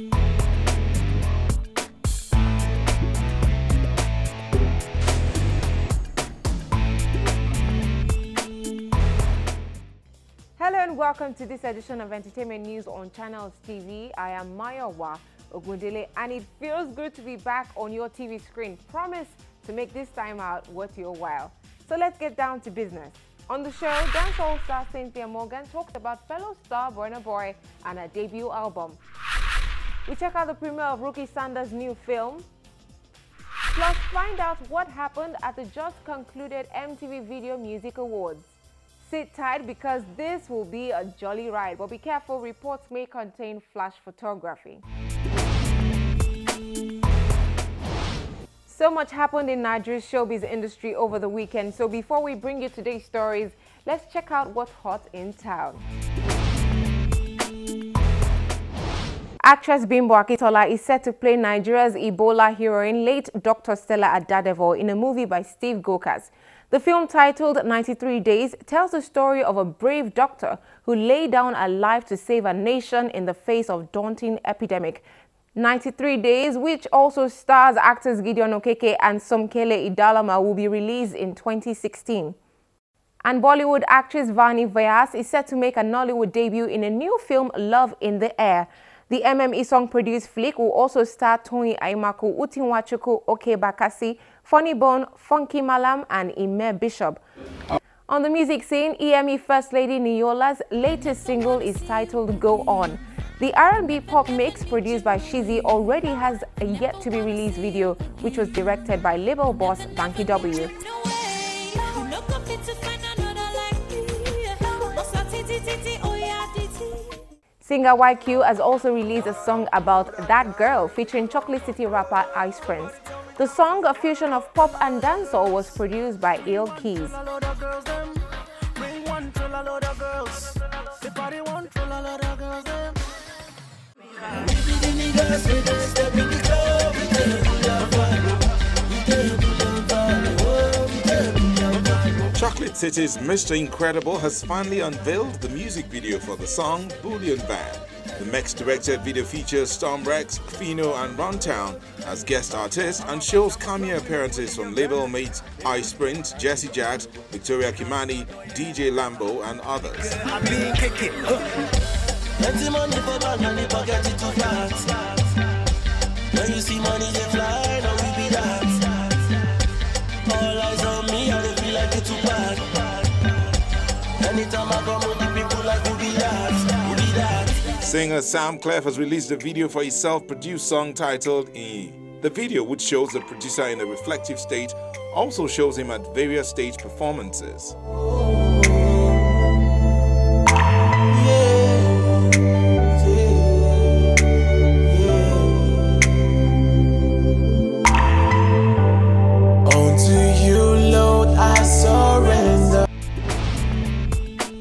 Hello and welcome to this edition of Entertainment News on Channels TV. I am Mayowa Ogundele and it feels good to be back on your TV screen. Promise to make this time out worth your while. So let's get down to business. On the show, dancehall star Cynthia Morgan talked about fellow star Burna Boy and her debut album. We check out the premiere of Rukky Sanda's new film. Plus, find out what happened at the just concluded MTV Video Music Awards. Sit tight because this will be a jolly ride, but be careful, reports may contain flash photography. So much happened in Nigeria's showbiz industry over the weekend, so before we bring you today's stories, let's check out what's hot in town. Actress Bimbo Akintola is set to play Nigeria's Ebola heroine, late Dr. Stella Adadevoh, in a movie by Steve Gukas. The film titled 93 Days tells the story of a brave doctor who laid down a life to save a nation in the face of daunting epidemic. 93 Days, which also stars actors Gideon Okeke and Somkele Idalama, will be released in 2016. And Bollywood actress Vani Vyas is set to make a Nollywood debut in a new film, Love in the Air. The MME song-produced flick will also star Tony Aimaku, Utinwachuku Okey Bakassi, Funny Bone, Funky Mallam, and Ime Bishop. On the music scene, EME First Lady Niyola's latest single is titled Go On. The R&B pop mix produced by Shizzy already has a yet-to-be-released video, which was directed by label boss Banky W. Singer YQ has also released a song about That Girl featuring Chocolate City rapper Ice Prince. The song, a fusion of pop and dancehall, was produced by Il Keys. Chocolate City's Mr. Incredible has finally unveiled the music video for the song Bullion Van. The Mex directed video features Storm Rex, Phyno, and Runtown as guest artists and shows cameo appearances from label mates Ice Prince, Jesse Jagz, Victoria Kimani, DJ Lambo, and others. Anytime I come the people like who be that. Singer Samklef has released a video for his self-produced song titled E. The video, which shows the producer in a reflective state, also shows him at various stage performances.